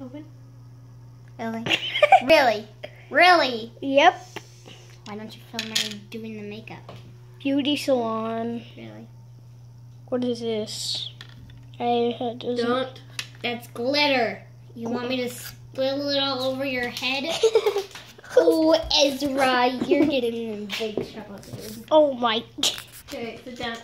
Open. Really? really? Really? Yep. Why don't you film me doing the makeup? Beauty salon. Really? What is this? I Don't. That's glitter. You want me to spill it all over your head? oh, Ezra, you're getting in big trouble, dude. Oh my. Okay, sit down.